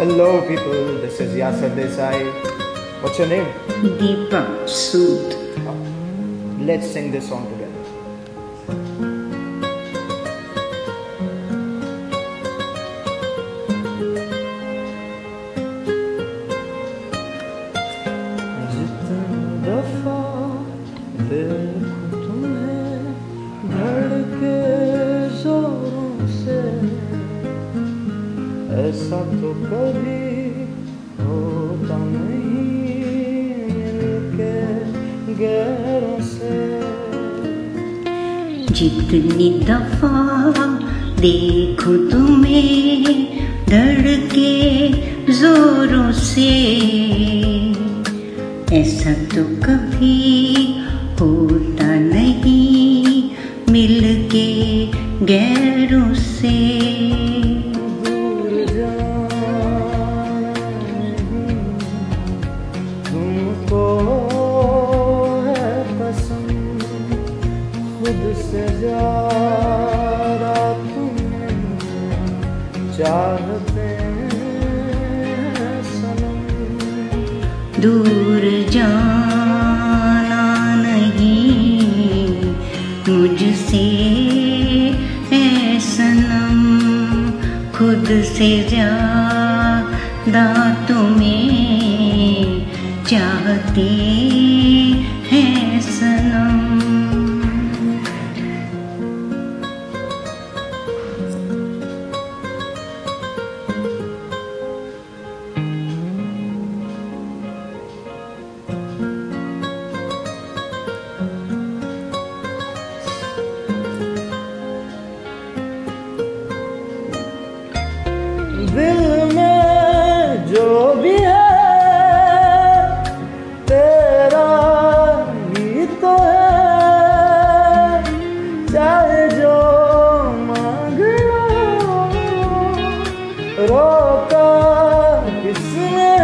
Hello, people. This is Yasser Desai. What's your name? Deepa Sood. Let's sing this song together. जितनी दफा देखूं ऐसा तो कभी होता नहीं मिलके गैरों से। जितनी दफ़ा देखो तुम्हें डर धड़के जोरों से, ऐसा तो कभी होता नहीं मिलके गैरों से। खुद से ज़्यादा तुम्हें चाहते दूर जाना नहीं मुझसे सनम, खुद से ज़्यादा तुम्हें चाहते रोका किसने?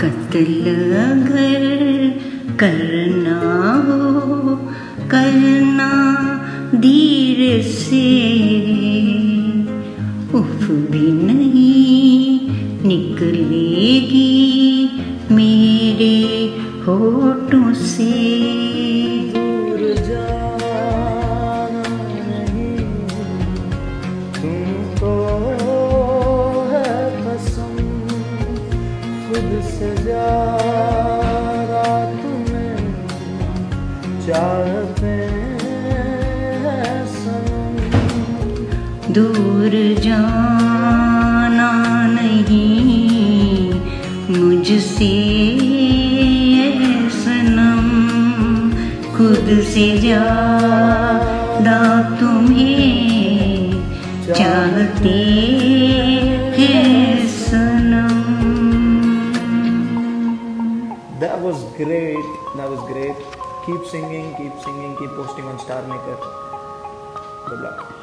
कत्ल अगर करना हो, करना धीर से। उफ भी नहीं निकलेगी मेरे होठों से। तुमको है कसम, खुद से ज़्यादा तुम्हें चाहते हैं दूर जाना नहीं मुझसे सनम, खुद से ज़्यादा तुम्हें चाहते हैं सनम That was great. That was great. Keep singing, keep singing, keep posting on Star Maker. Good luck.